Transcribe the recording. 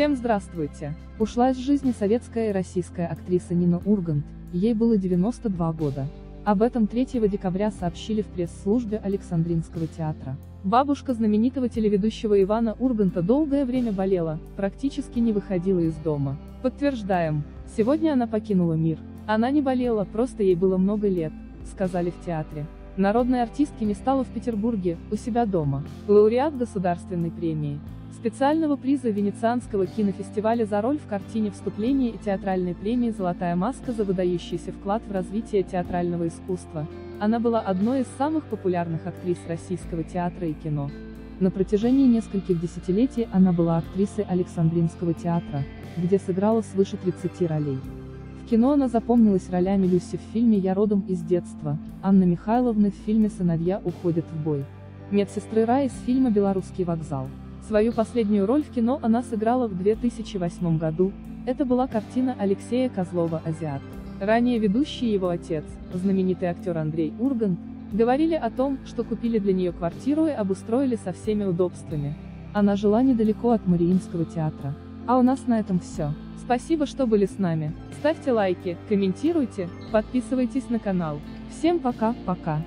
Всем здравствуйте! Ушла из жизни советская и российская актриса Нина Ургант, ей было 92 года. Об этом 3 декабря сообщили в пресс-службе Александринского театра. Бабушка знаменитого телеведущего Ивана Урганта долгое время болела, практически не выходила из дома. Подтверждаем, сегодня она покинула мир. Она не болела, просто ей было много лет, сказали в театре. Народной не стало в Петербурге, у себя дома. Лауреат государственной премии. Специального приза Венецианского кинофестиваля за роль в картине «Вступление» и театральной премии «Золотая маска» за выдающийся вклад в развитие театрального искусства. Она была одной из самых популярных актрис российского театра и кино. На протяжении нескольких десятилетий она была актрисой Александринского театра, где сыграла свыше 30 ролей. Кино она запомнилась ролями Люси в фильме «Я родом из детства», Анны Михайловны в фильме «Сыновья уходят в бой», медсестры Рай из фильма «Белорусский вокзал». Свою последнюю роль в кино она сыграла в 2008 году, это была картина Алексея Козлова «Азиат». Ранее ведущий его отец, знаменитый актер Андрей Ургант, говорили о том, что купили для нее квартиру и обустроили со всеми удобствами. Она жила недалеко от Мариинского театра. А у нас на этом все. Спасибо, что были с нами. Ставьте лайки, комментируйте, подписывайтесь на канал. Всем пока, пока.